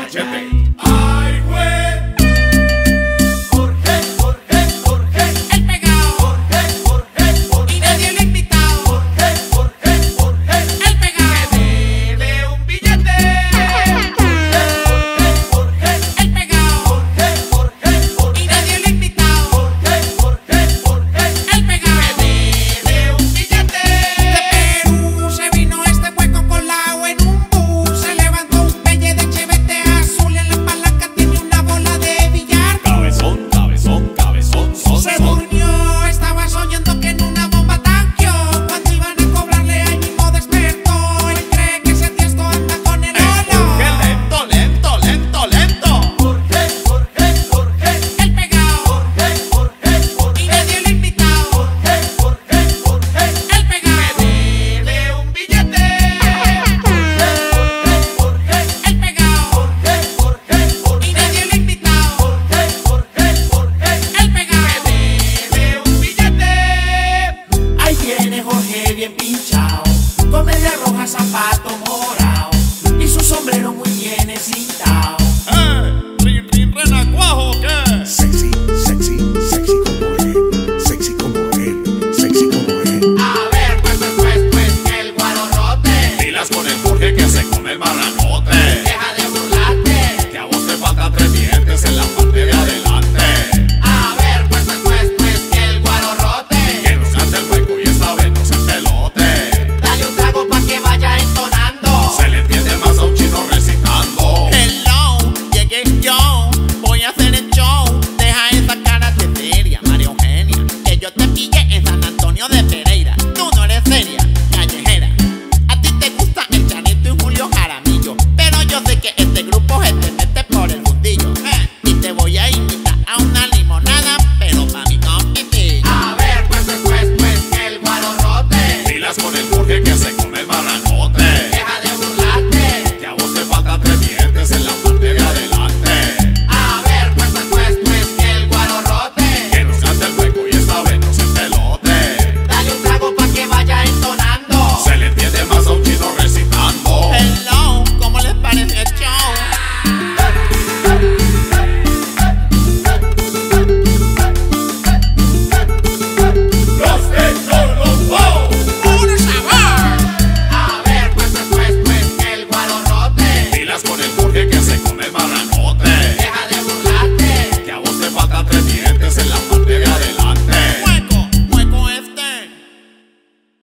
machete.